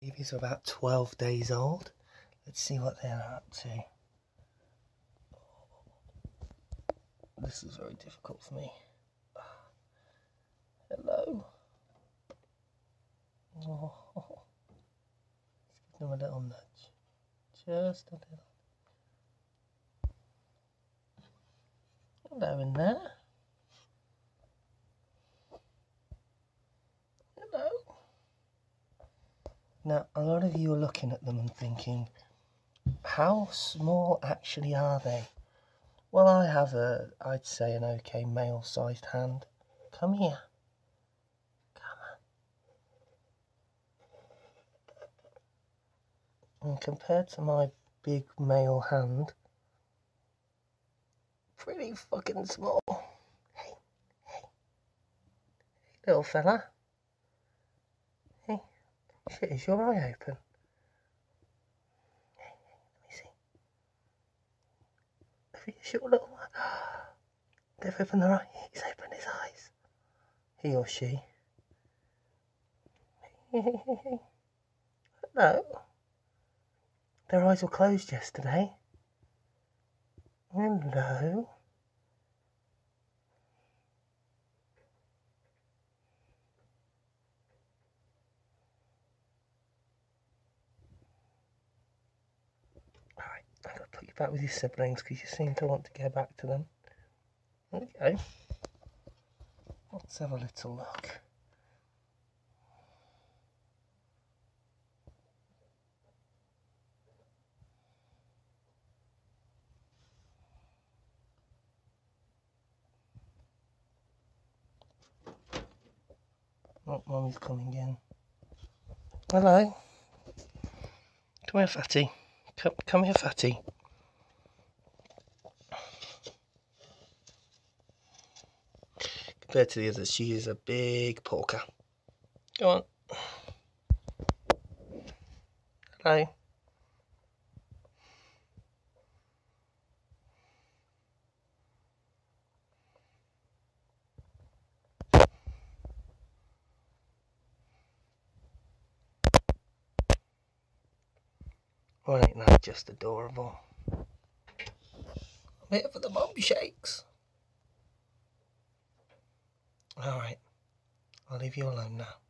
Babies are about 12 days old. Let's see what they're up to. This is very difficult for me. Hello. Oh. Let's give them a little nudge. Just a little. Hello in there. Hello. Now, a lot of you are looking at them and thinking, how small actually are they? Well, I have a, I'd say, an okay male sized hand. Come here. Come on. And compared to my big male hand, pretty fucking small. Hey, hey, hey, little fella. Shit, is your eye open? Let me see. Have you shut little one? They've opened their eye. He's opened his eyes. He or she. Hello. Their eyes were closed yesterday. Hello. Back with your siblings because you seem to want to go back to them. Okay. Let's have a little look. Oh, Mummy's coming in. Hello. Come here, Fatty. Come, come here, Fatty. Compared to the others, she is a big porker. Go on. Hello. Well, ain't that just adorable? I'm here for the mum shakes. Alright, I'll leave you alone now.